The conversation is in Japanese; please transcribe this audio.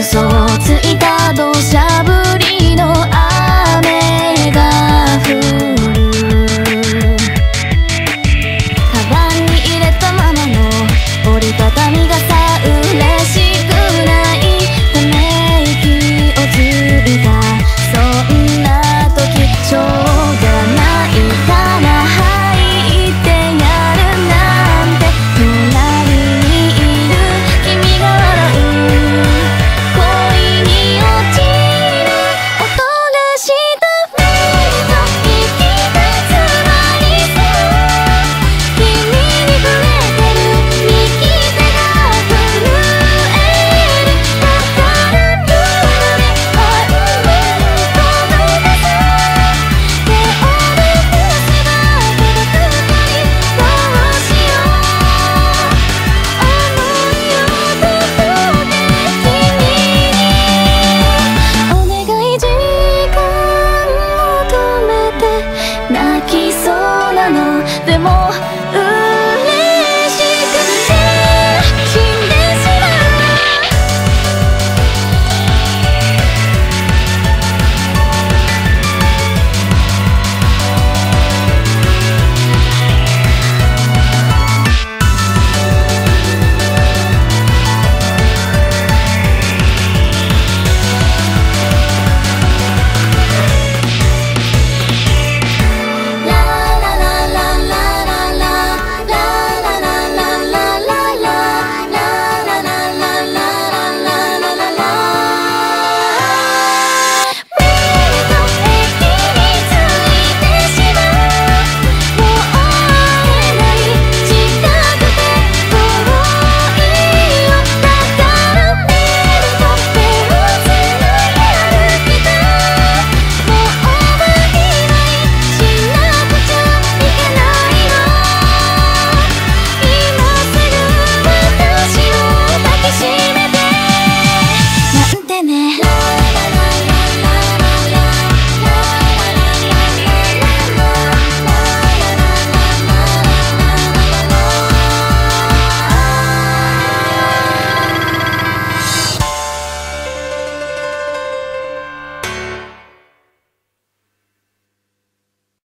tus. 泣きそうなの。でも